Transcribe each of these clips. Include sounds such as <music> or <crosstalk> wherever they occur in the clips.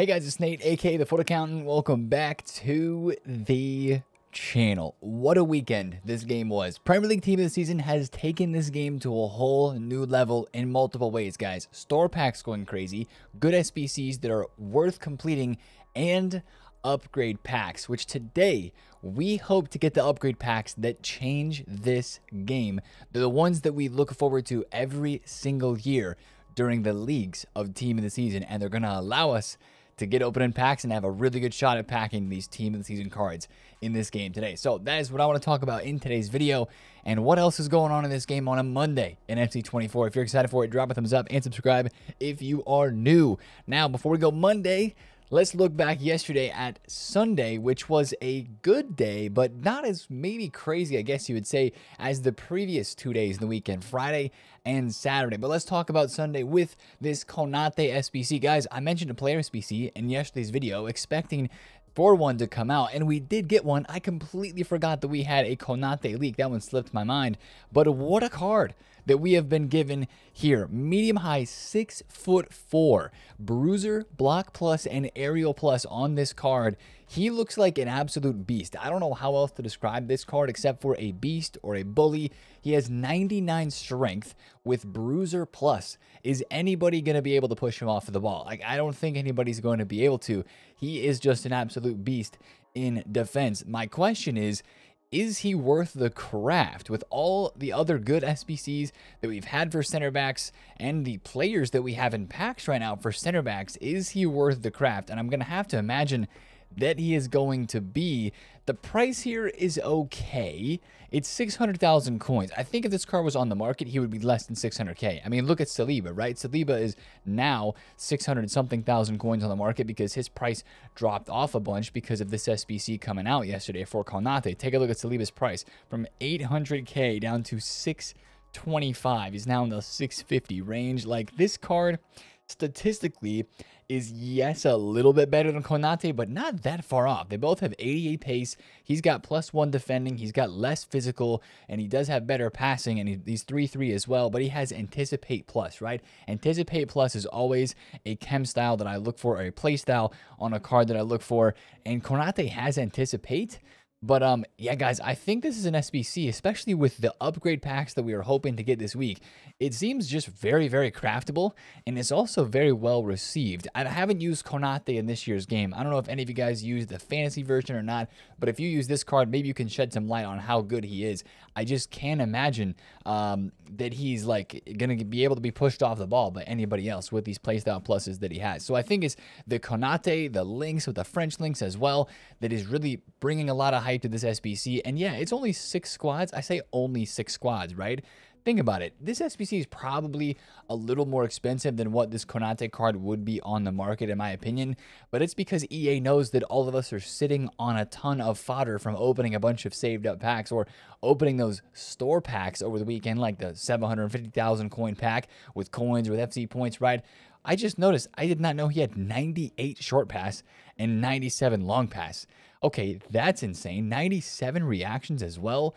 Hey guys, it's Nate, aka The FUT Accountant. Welcome back to the channel. What a weekend this game was. Premier League Team of the Season has taken this game to a whole new level in multiple ways, guys. Store packs going crazy, good SBCs that are worth completing, and upgrade packs, which today we hope to get the upgrade packs that change this game. They're the ones that we look forward to every single year during the leagues of Team of the Season, and they're going to allow us to get open opening packs and have a really good shot at packing these team of the season cards in this game today. So that is what I want to talk about in today's video and what else is going on in this game on a Monday in FC24. If you're excited for it, drop a thumbs up and subscribe if you are new. Now, before we go Monday, Let's look back yesterday at Sunday, which was a good day, but not as maybe crazy, I guess you would say, as the previous two days in the weekend, Friday and Saturday. But let's talk about Sunday with this Konate SBC. Guys, I mentioned a player SBC in yesterday's video, expecting for one to come out, and we did get one. I completely forgot that we had a Konate leak. That one slipped my mind. But what a card that we have been given here. Medium high, six foot four. Bruiser, block plus, and aerial plus on this card. He looks like an absolute beast. I don't know how else to describe this card except for a beast or a bully. He has 99 strength with Bruiser Plus. Is anybody going to be able to push him off of the ball? Like, I don't think anybody's going to be able to. He is just an absolute beast in defense. My question is, is he worth the craft with all the other good SBCs that we've had for center backs and the players that we have in packs right now for center backs? Is he worth the craft? And I'm going to have to imagine that he is going to be. The price here is okay. It's 600,000 coins. I think if this car was on the market, he would be less than 600k. I mean, look at Saliba, right? Saliba is now 600 something thousand coins on the market because his price dropped off a bunch because of this SBC coming out yesterday for Konate. Take a look at Saliba's price from 800k down to 625. He's now in the 650 range. Like this card statistically is yes a little bit better than Konate, but not that far off. They both have 88 pace. He's got plus one defending. He's got less physical, and he does have better passing, and he, he's 3-3 as well, but he has anticipate plus, right? Anticipate plus is always a chem style that I look for, or a play style on a card that I look for, and Konate has anticipate, but um, yeah, guys, I think this is an SBC, especially with the upgrade packs that we are hoping to get this week. It seems just very, very craftable, and it's also very well received. I haven't used Konate in this year's game. I don't know if any of you guys used the fantasy version or not, but if you use this card, maybe you can shed some light on how good he is. I just can't imagine um, that he's like going to be able to be pushed off the ball by anybody else with these playstyle pluses that he has. So I think it's the Konate, the links with the French links as well, that is really bringing a lot of hype to this SBC. And yeah, it's only six squads. I say only six squads, right? Think about it. This SBC is probably a little more expensive than what this Konate card would be on the market, in my opinion. But it's because EA knows that all of us are sitting on a ton of fodder from opening a bunch of saved up packs or opening those store packs over the weekend, like the 750,000 coin pack with coins, with FC points, right? I just noticed I did not know he had 98 short pass and 97 long pass. Okay, that's insane. 97 reactions as well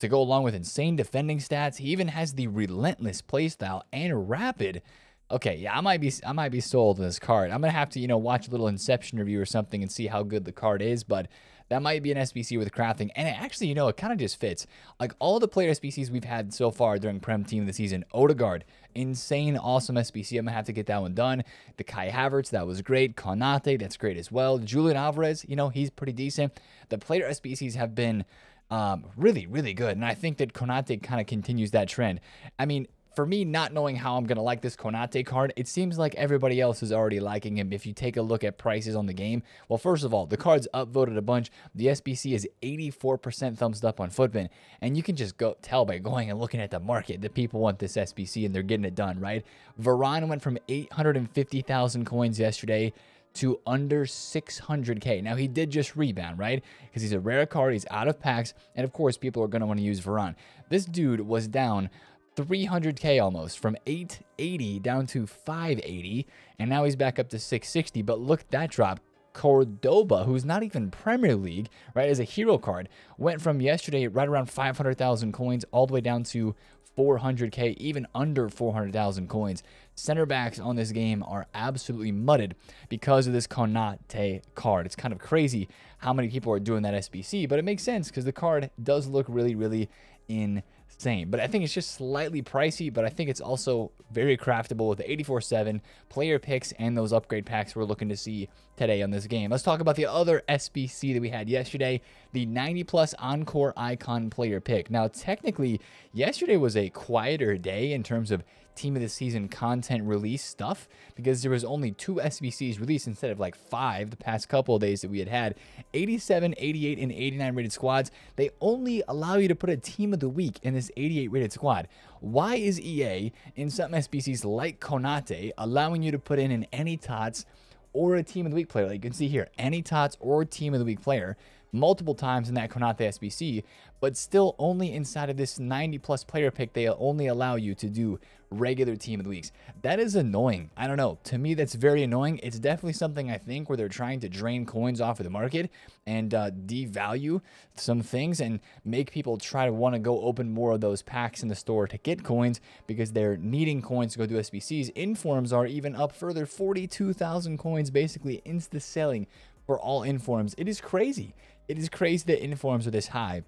to go along with insane defending stats. He even has the relentless playstyle and rapid. Okay, yeah, I might be I might be sold on this card. I'm gonna have to you know watch a little Inception review or something and see how good the card is, but that might be an SBC with crafting. And it actually, you know, it kind of just fits. Like all the player SBCs we've had so far during Prem Team the season, Odegaard, insane, awesome SBC. I'm going to have to get that one done. The Kai Havertz, that was great. Konate, that's great as well. Julian Alvarez, you know, he's pretty decent. The player SBCs have been um, really, really good. And I think that Konate kind of continues that trend. I mean, for me, not knowing how I'm going to like this Konate card, it seems like everybody else is already liking him if you take a look at prices on the game. Well, first of all, the card's upvoted a bunch. The SBC is 84% thumbs up on FUTBIN, and you can just go tell by going and looking at the market that people want this SBC and they're getting it done, right? Varane went from 850,000 coins yesterday to under 600k. Now, he did just rebound, right? Because he's a rare card, he's out of packs, and of course, people are going to want to use Varane. This dude was down 300k almost from 880 down to 580 and now he's back up to 660 but look that drop Cordoba, who's not even Premier League, right, as a hero card, went from yesterday right around 500,000 coins all the way down to 400k, even under 400,000 coins. Center backs on this game are absolutely mudded because of this Konate card. It's kind of crazy how many people are doing that SBC, but it makes sense because the card does look really, really insane. But I think it's just slightly pricey, but I think it's also very craftable with the 84-7 player picks and those upgrade packs we're looking to see today on this game. Let's talk about the other SBC that we had yesterday, the 90 plus Encore Icon player pick. Now, technically, yesterday was a quieter day in terms of team of the season content release stuff because there was only two SBCs released instead of like five the past couple of days that we had had. 87 88 and 89 rated squads they only allow you to put a team of the week in this 88 rated squad. Why is EA in some SBCs like Konate allowing you to put in an any tots or a team of the week player? Like you can see here any tots or team of the week player multiple times in that Konate SBC, but still only inside of this 90 plus player pick, they only allow you to do regular team of the weeks. That is annoying. I don't know. To me, that's very annoying. It's definitely something I think where they're trying to drain coins off of the market and uh, devalue some things and make people try to want to go open more of those packs in the store to get coins because they're needing coins to go do SBCs. Informs are even up further 42,000 coins, basically insta selling for all informs. It is crazy. It is crazy that informs are this high.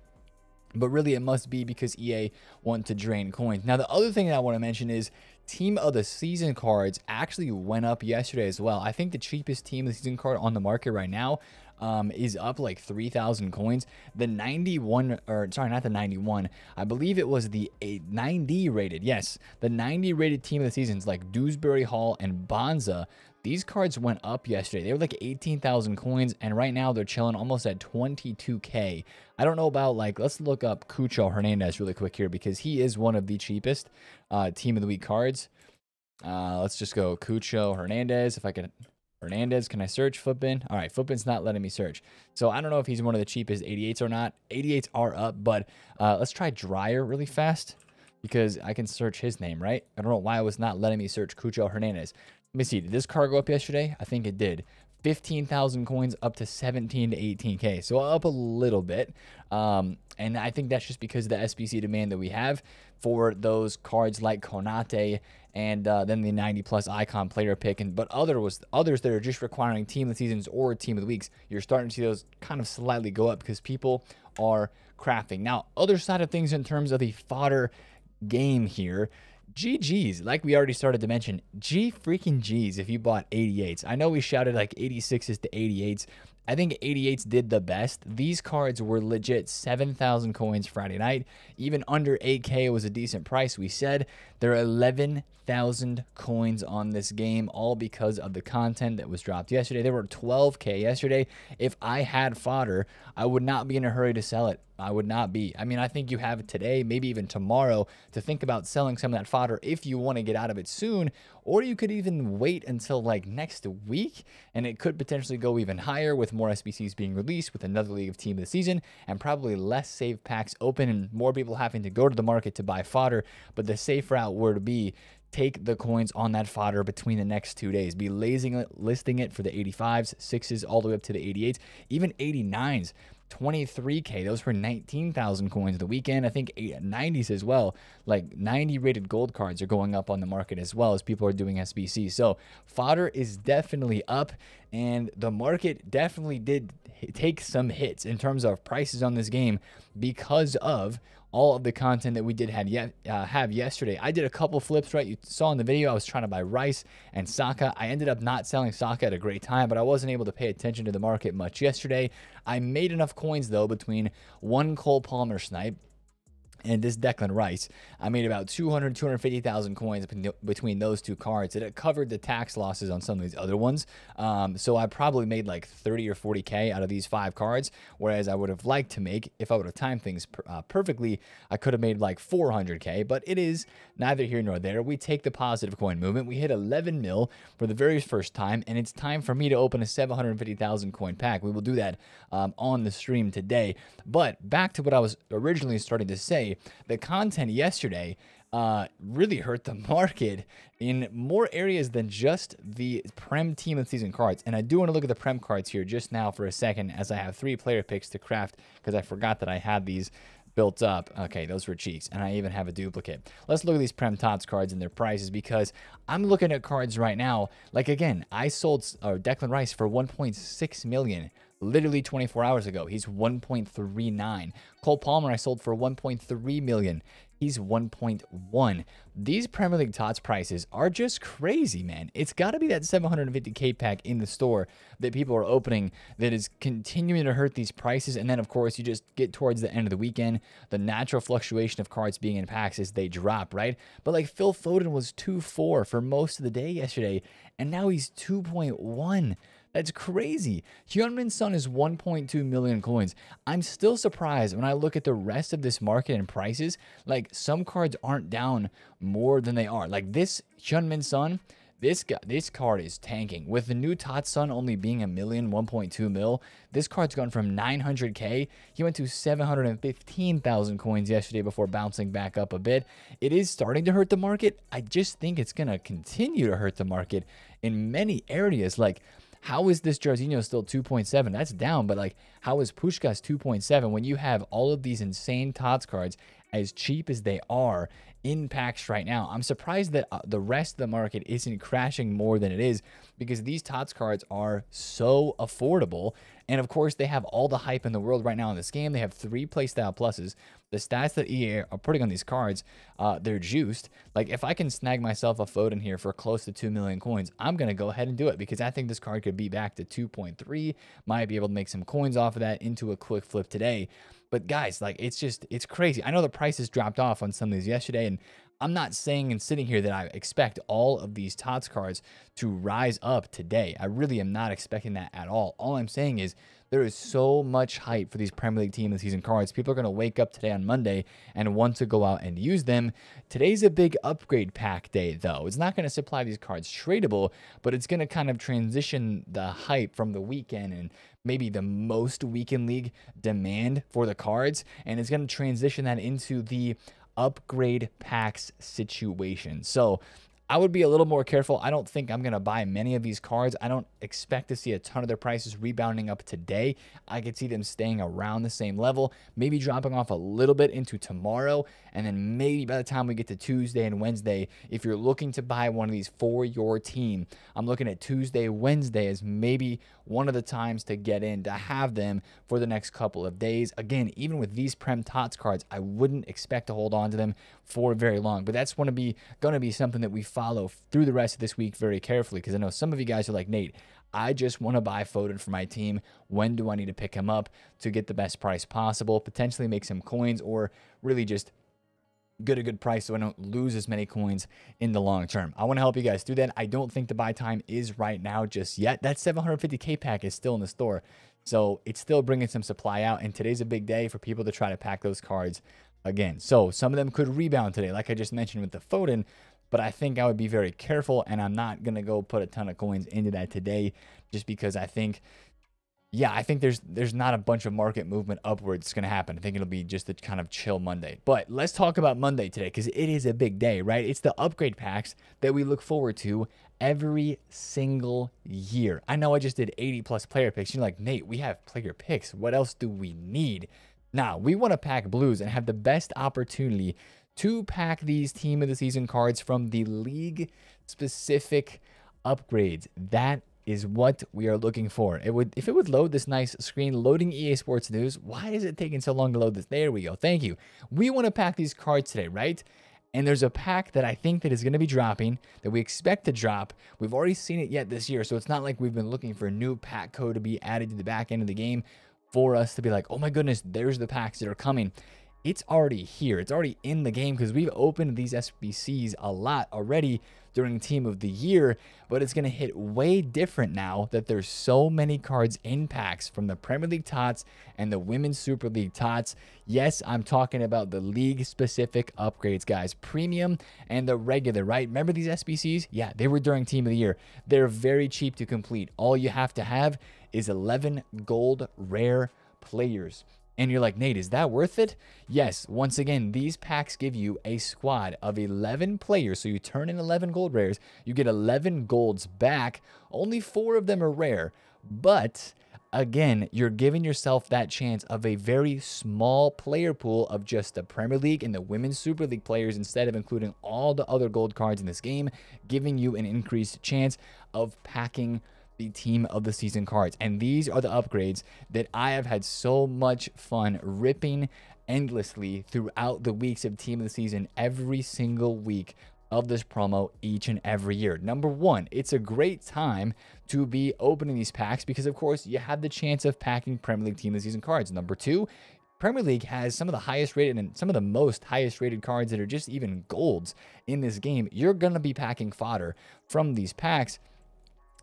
But really, it must be because EA want to drain coins. Now, the other thing that I want to mention is Team of the Season cards actually went up yesterday as well. I think the cheapest Team of the Season card on the market right now um, is up like 3,000 coins. The 91, or sorry, not the 91. I believe it was the 90 rated. Yes, the 90 rated Team of the Seasons like Dewsbury Hall and Bonza these cards went up yesterday. They were like 18,000 coins, and right now they're chilling almost at 22k. I don't know about like, let's look up Cucho Hernandez really quick here because he is one of the cheapest uh, team of the week cards. Uh, let's just go Cucho Hernandez. If I can, Hernandez, can I search Futbin? All right, Futbin's not letting me search. So I don't know if he's one of the cheapest 88s or not. 88s are up, but uh, let's try Dryer really fast because I can search his name, right? I don't know why it was not letting me search Cucho Hernandez. Let me see. Did this car go up yesterday? I think it did. 15,000 coins up to 17 to 18k. So up a little bit. Um, and I think that's just because of the SBC demand that we have for those cards like Konate and uh, then the 90 plus icon player pick. And but other was others that are just requiring team of the seasons or team of the weeks. You're starting to see those kind of slightly go up because people are crafting. Now, other side of things in terms of the fodder game here GG's, like we already started to mention, G freaking G's if you bought 88s. I know we shouted like 86s to 88s. I think 88s did the best. These cards were legit 7,000 coins Friday night. Even under 8K was a decent price. We said there are 11,000 coins on this game, all because of the content that was dropped yesterday. There were 12K yesterday. If I had fodder, I would not be in a hurry to sell it. I would not be. I mean, I think you have today, maybe even tomorrow, to think about selling some of that fodder if you want to get out of it soon. Or you could even wait until like next week, and it could potentially go even higher with more SBCs being released with another League of Team of the season, and probably less save packs open and more people having to go to the market to buy fodder. But the safe route were to be take the coins on that fodder between the next two days. Be lazing listing it for the 85s, 6s, all the way up to the 88s, even 89s. 23k those were 19,000 coins the weekend I think 90s as well like 90 rated gold cards are going up on the market as well as people are doing SBC so fodder is definitely up and the market definitely did take some hits in terms of prices on this game because of all of the content that we did had yet uh, have yesterday. I did a couple flips, right? You saw in the video I was trying to buy Rice and Saka. I ended up not selling Saka at a great time, but I wasn't able to pay attention to the market much yesterday. I made enough coins though between one Cole Palmer snipe and this Declan Rice, I made about 200, 250,000 coins between those two cards. It covered the tax losses on some of these other ones. Um, so I probably made like 30 or 40K out of these five cards. Whereas I would have liked to make, if I would have timed things uh, perfectly, I could have made like 400K. But it is neither here nor there. We take the positive coin movement. We hit 11 mil for the very first time. And it's time for me to open a 750,000 coin pack. We will do that um, on the stream today. But back to what I was originally starting to say the content yesterday uh, really hurt the <laughs> market in more areas than just the Prem Team of the Season cards. And I do want to look at the Prem cards here just now for a second as I have three player picks to craft because I forgot that I had these built up. Okay, those were cheeks, and I even have a duplicate. Let's look at these Prem Tots cards and their prices because I'm looking at cards right now. Like again, I sold uh, Declan Rice for 1.6 million literally 24 hours ago. He's 1.39. Cole Palmer I sold for 1.3 million. He's 1.1. These Premier League Tots prices are just crazy, man. It's got to be that 750k pack in the store that people are opening that is continuing to hurt these prices. And then, of course, you just get towards the end of the weekend, the natural fluctuation of cards being in packs is they drop, right? But like Phil Foden was 2.4 for most of the day yesterday, and now he's 2.1. That's crazy. Heung-min is 1.2 million coins. I'm still surprised when I look at the rest of this market and prices. Like some cards aren't down more than they are. Like this Heung-min this guy, this card is tanking. With the new TOTS Son only being a million, 1.2 mil, this card's gone from 900k. He went to 715,000 coins yesterday before bouncing back up a bit. It is starting to hurt the market. I just think it's gonna continue to hurt the market in many areas. Like how is this Jorginho still 2.7? That's down, but like, how is Puskas 2.7 when you have all of these insane TOTS cards as cheap as they are in packs right now? I'm surprised that uh, the rest of the market isn't crashing more than it is because these TOTS cards are so affordable. And of course, they have all the hype in the world right now in this game. They have three playstyle pluses the stats that EA are putting on these cards, uh, they're juiced. Like if I can snag myself a Foden here for close to 2 million coins, I'm going to go ahead and do it because I think this card could be back to 2.3. Might be able to make some coins off of that into a quick flip today. But guys, like it's just, it's crazy. I know the prices dropped off on some of these yesterday and I'm not saying and sitting here that I expect all of these TOTS cards to rise up today. I really am not expecting that at all. All I'm saying is there is so much hype for these Premier League team the season cards. People are going to wake up today on Monday and want to go out and use them. Today's a big upgrade pack day, though. It's not going to supply these cards tradable, but it's going to kind of transition the hype from the weekend and maybe the most weekend league demand for the cards, and it's going to transition that into the upgrade packs situation. So I would be a little more careful. I don't think I'm going to buy many of these cards. I don't expect to see a ton of their prices rebounding up today. I could see them staying around the same level, maybe dropping off a little bit into tomorrow. And then maybe by the time we get to Tuesday and Wednesday, if you're looking to buy one of these for your team, I'm looking at Tuesday, Wednesday as maybe one of the times to get in to have them for the next couple of days. Again, even with these Prem Tots cards, I wouldn't expect to hold on to them for very long. But that's going to be going to be something that we follow through the rest of this week very carefully because I know some of you guys are like, Nate, I just want to buy Foden for my team. When do I need to pick him up to get the best price possible, potentially make some coins, or really just get a good price so I don't lose as many coins in the long term. I want to help you guys do that. I don't think the buy time is right now just yet. That 750k pack is still in the store. So it's still bringing some supply out. And today's a big day for people to try to pack those cards again. So some of them could rebound today, like I just mentioned with the Foden but I think I would be very careful and I'm not going to go put a ton of coins into that today just because I think yeah, I think there's there's not a bunch of market movement upwards going to happen. I think it'll be just a kind of chill Monday. But let's talk about Monday today because it is a big day, right? It's the upgrade packs that we look forward to every single year. I know I just did 80 plus player picks. You're like, Nate, we have player picks. What else do we need? Now, we want to pack blues and have the best opportunity to pack these team of the season cards from the league specific upgrades. That is what we are looking for. It would if it would load this nice screen loading EA Sports News. Why is it taking so long to load this? There we go. Thank you. We want to pack these cards today, right? And there's a pack that I think that is going to be dropping that we expect to drop. We've already seen it yet this year, so it's not like we've been looking for a new pack code to be added to the back end of the game for us to be like, "Oh my goodness, there's the packs that are coming." It's already here. It's already in the game because we've opened these SBCs a lot already during Team of the Year, but it's going to hit way different now that there's so many cards in packs from the Premier League TOTS and the Women's Super League TOTS. Yes, I'm talking about the league specific upgrades, guys. Premium and the regular, right? Remember these SBCs? Yeah, they were during Team of the Year. They're very cheap to complete. All you have to have is 11 gold rare players. And you're like, Nate, is that worth it? Yes. Once again, these packs give you a squad of 11 players. So you turn in 11 gold rares, you get 11 golds back. Only four of them are rare. But again, you're giving yourself that chance of a very small player pool of just the Premier League and the Women's Super League players instead of including all the other gold cards in this game, giving you an increased chance of packing the team of the season cards. And these are the upgrades that I have had so much fun ripping endlessly throughout the weeks of team of the season every single week of this promo each and every year. Number one, it's a great time to be opening these packs because, of course, you have the chance of packing Premier League Team of the Season cards. Number two, Premier League has some of the highest rated and some of the most highest rated cards that are just even golds in this game. You're going to be packing fodder from these packs.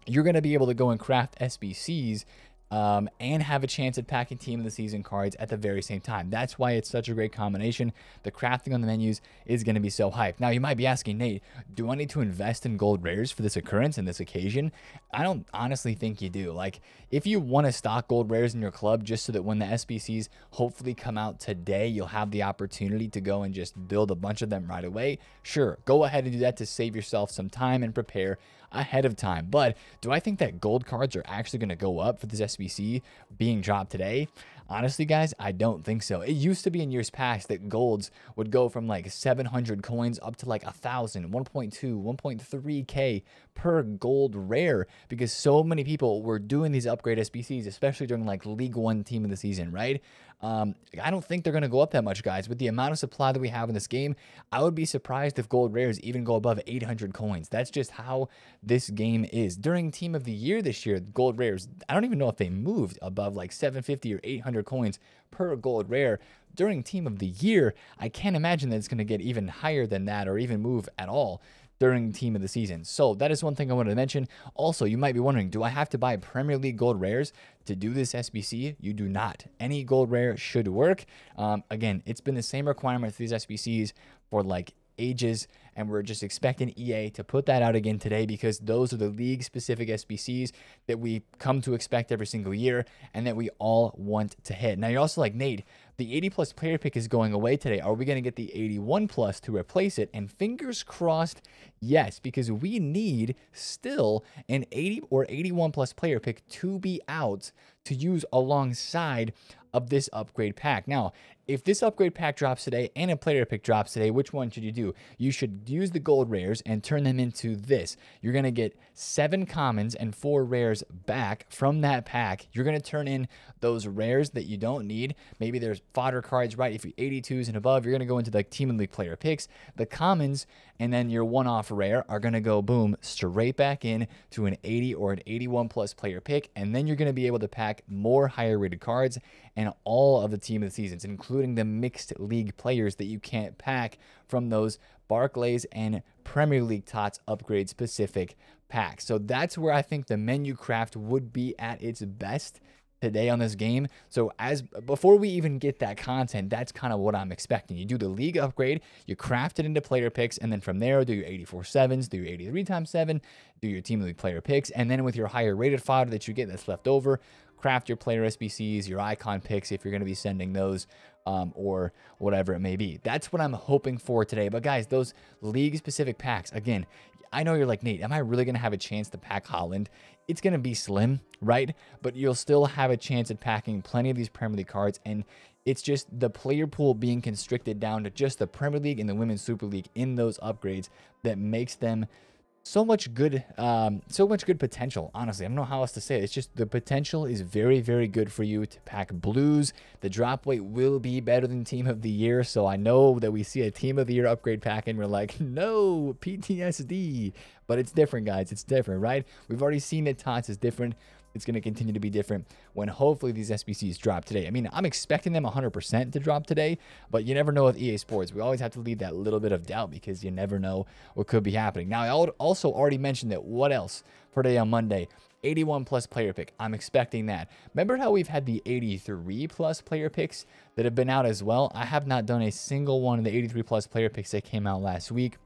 You're going to be able to go and craft SBCs um, and have a chance at packing team of the season cards at the very same time. That's why it's such a great combination. The crafting on the menus is going to be so hyped. Now, you might be asking, Nate, do I need to invest in gold rares for this occurrence and this occasion? I don't honestly think you do. Like, if you want to stock gold rares in your club just so that when the SBCs hopefully come out today, you'll have the opportunity to go and just build a bunch of them right away, sure, go ahead and do that to save yourself some time and prepare ahead of time. But do I think that gold cards are actually going to go up for this SBC being dropped today? Honestly, guys, I don't think so. It used to be in years past that golds would go from like 700 coins up to like 1,000, 1.2, 1.3k per gold rare because so many people were doing these upgrade SBCs, especially during like League One team of the season, right? Um, I don't think they're going to go up that much, guys. With the amount of supply that we have in this game, I would be surprised if gold rares even go above 800 coins. That's just how this game is. During Team of the Year this year, gold rares, I don't even know if they moved above like 750 or 800 coins per gold rare. During Team of the Year, I can't imagine that it's going to get even higher than that or even move at all during team of the season. So that is one thing I wanted to mention. Also, you might be wondering, do I have to buy Premier League gold rares to do this SBC? You do not. Any gold rare should work. Um, again, it's been the same requirement for these SBCs for like ages and we're just expecting EA to put that out again today because those are the league specific SBCs that we come to expect every single year and that we all want to hit. Now you're also like, Nate, the 80 plus player pick is going away today. Are we going to get the 81 plus to replace it? And fingers crossed, yes, because we need still an 80 or 81 plus player pick to be out to use alongside of this upgrade pack. Now, if this upgrade pack drops today and a player pick drops today, which one should you do? You should use the gold rares and turn them into this. You're going to get seven commons and four rares back from that pack. You're going to turn in those rares that you don't need. Maybe there's fodder cards, right? If you're 82s and above, you're going to go into the team and league player picks. The commons and then your one off rare are going to go boom straight back in to an 80 or an 81 plus player pick. And then you're going to be able to pack more higher rated cards and all of the team of the seasons, including the mixed league players that you can't pack from those Barclays and Premier League TOTS upgrade specific packs. So that's where I think the menu craft would be at its best today on this game. So as before we even get that content, that's kind of what I'm expecting. You do the league upgrade, you craft it into player picks, and then from there do your 84 sevens, do your 83 times seven, do your team league player picks, and then with your higher rated fodder that you get that's left over, craft your player SBCs, your icon picks if you're going to be sending those, um, or whatever it may be. That's what I'm hoping for today. But guys, those league specific packs, again, I know you're like, Nate, am I really going to have a chance to pack Haaland? It's going to be slim, right? But you'll still have a chance at packing plenty of these Premier League cards. And it's just the player pool being constricted down to just the Premier League and the Women's Super League in those upgrades that makes them so much good um, so much good potential honestly. I don't know how else to say it. It's just the potential is very very good for you to pack blues. The drop weight will be better than team of the year so i know that we see a team of the year upgrade pack and we're like <laughs> no ptsd but it's different guys. It's different right? We've already seen that tots is different it's going to continue to be different when hopefully these SBCs drop today. I mean, I'm expecting them 100% to drop today, but you never know with EA Sports. We always have to leave that little bit of doubt because you never know what could be happening. Now, I also already mentioned that what else for today on Monday? 81 plus player pick. I'm expecting that. Remember how we've had the 83 plus player picks that have been out as well? I have not done a single one of the 83 plus player picks that came out last week.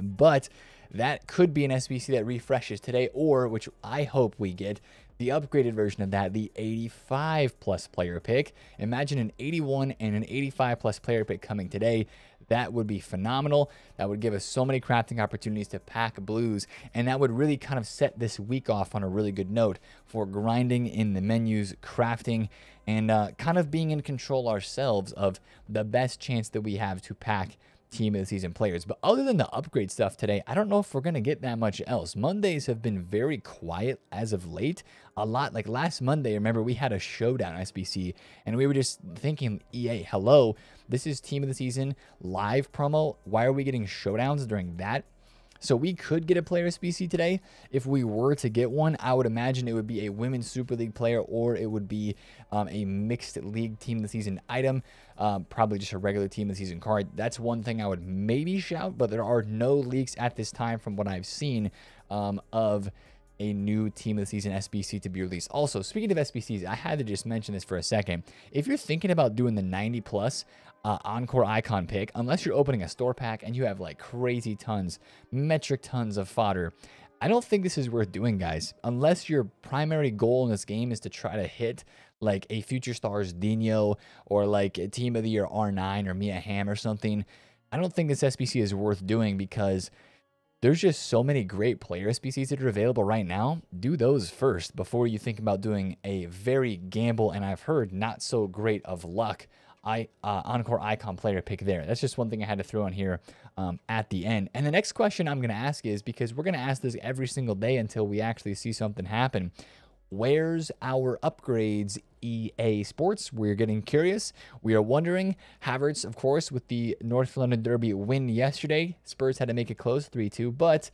But that could be an SBC that refreshes today, or which I hope we get, the upgraded version of that, the 85 plus player pick. Imagine an 81 and an 85 plus player pick coming today. That would be phenomenal. That would give us so many crafting opportunities to pack blues, and that would really kind of set this week off on a really good note for grinding in the menus, crafting, and uh, kind of being in control ourselves of the best chance that we have to pack team of the season players. But other than the upgrade stuff today, I don't know if we're going to get that much else. Mondays have been very quiet as of late. A lot like last Monday, remember we had a showdown SBC and we were just thinking, EA, hello, this is team of the season live promo. Why are we getting showdowns during that? So we could get a player SBC today. If we were to get one, I would imagine it would be a women's Super League player or it would be um, a mixed league team of the season item. Um, probably just a regular team of the season card. That's one thing I would maybe shout, but there are no leaks at this time from what I've seen um, of a new team of the season SBC to be released. Also, speaking of SBCs, I had to just mention this for a second. If you're thinking about doing the 90 plus, uh, Encore Icon pick, unless you're opening a store pack and you have like crazy tons, metric tons of fodder. I don't think this is worth doing, guys. Unless your primary goal in this game is to try to hit like a Future Stars Dino or like a Team of the Year R9 or Mia Hamm or something. I don't think this SBC is worth doing because there's just so many great player SBCs that are available right now. Do those first before you think about doing a very gamble and I've heard not so great of luck I, uh, Encore Icon player pick there. That's just one thing I had to throw in here um, at the end. And the next question I'm going to ask is because we're going to ask this every single day until we actually see something happen. Where's our upgrades, EA Sports? We're getting curious. We are wondering. Havertz, of course, with the North London Derby win yesterday. Spurs had to make it close 3 2, but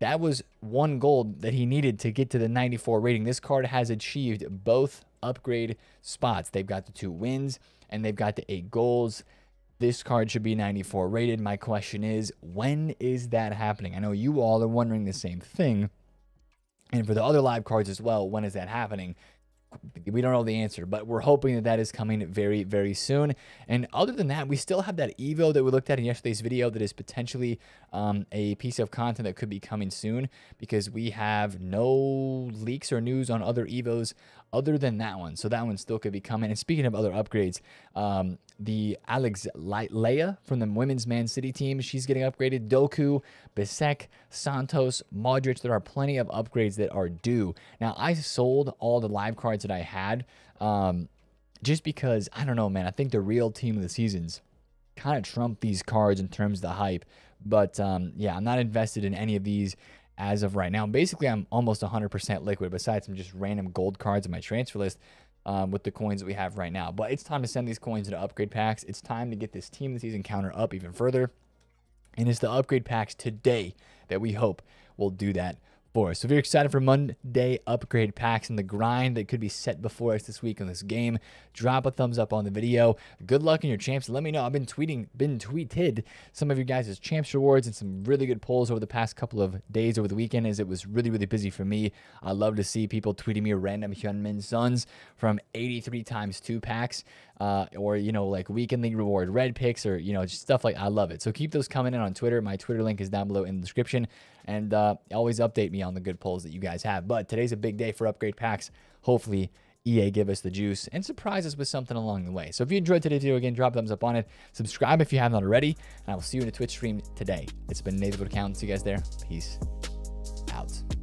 that was one gold that he needed to get to the 94 rating. This card has achieved both upgrade spots. They've got the two wins and they've got the eight goals. This card should be 94 rated. My question is, when is that happening? I know you all are wondering the same thing. And for the other live cards as well, when is that happening? we don't know the answer, but we're hoping that that is coming very, very soon. And other than that, we still have that Evo that we looked at in yesterday's video that is potentially um, a piece of content that could be coming soon because we have no leaks or news on other Evos other than that one. So that one still could be coming. And speaking of other upgrades, um, the Alex Light Leia from the women's Man City team, she's getting upgraded. Doku, Bisseck, Santos, Modric. There are plenty of upgrades that are due. Now, I sold all the live cards that I had um, just because, I don't know, man. I think the real team of the seasons kind of trump these cards in terms of the hype. But um, yeah, I'm not invested in any of these as of right now. Basically, I'm almost 100% liquid besides some just random gold cards in my transfer list um, with the coins that we have right now. But it's time to send these coins into upgrade packs. It's time to get this team the season counter up even further. And it's the upgrade packs today that we hope will do that for us. So if you're excited for Monday upgrade packs and the grind that could be set before us this week in this game, drop a thumbs up on the video. Good luck in your champs. Let me know. I've been tweeting, been tweeted some of you guys' champs rewards and some really good polls over the past couple of days over the weekend as it was really, really busy for me. I love to see people tweeting me random Heung-min Suns from 83 times two packs. Uh, or you know like weekendly reward red picks or you know just stuff like I love it. So keep those coming in on Twitter. My Twitter link is down below in the description, and uh, always update me on the good polls that you guys have. But today's a big day for upgrade packs. Hopefully EA give us the juice and surprise us with something along the way. So if you enjoyed today's video, again, drop a thumbs up on it. Subscribe if you haven't already, and I will see you in a Twitch stream today. It's been Nathan Account. See you guys there. Peace out.